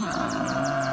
Ah.